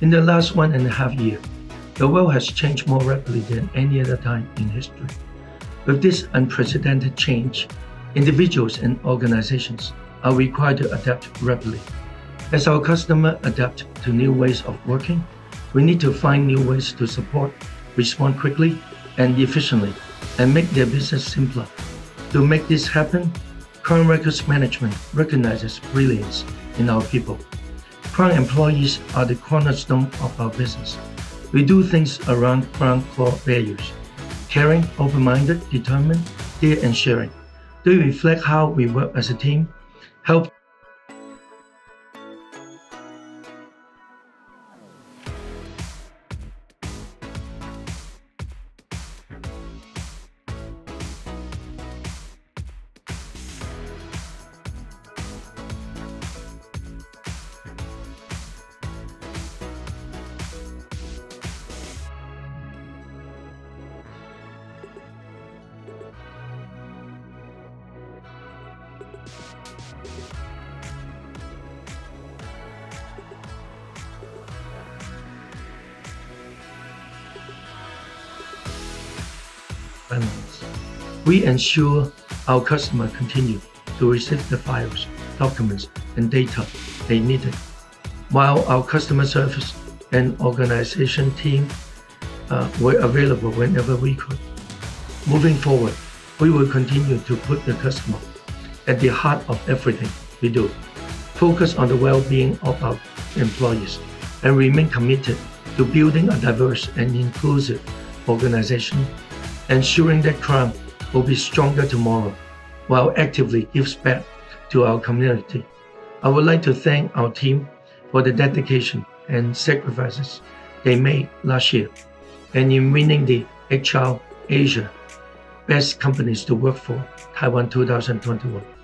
In the last one and a half year, the world has changed more rapidly than any other time in history. With this unprecedented change, individuals and organizations are required to adapt rapidly. As our customers adapt to new ways of working, we need to find new ways to support, respond quickly and efficiently, and make their business simpler. To make this happen, Crown Records Management recognizes brilliance in our people. Crown employees are the cornerstone of our business. We do things around Crown core values caring, open minded, determined, care, and sharing. They reflect how we work as a team, help We ensure our customer continue to receive the files, documents, and data they needed, while our customer service and organization team uh, were available whenever we could. Moving forward, we will continue to put the customer at the heart of everything we do, focus on the well-being of our employees, and remain committed to building a diverse and inclusive organization ensuring that Crown will be stronger tomorrow while actively gives back to our community. I would like to thank our team for the dedication and sacrifices they made last year and in winning the HR Asia Best Companies to Work for Taiwan 2021.